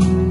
you.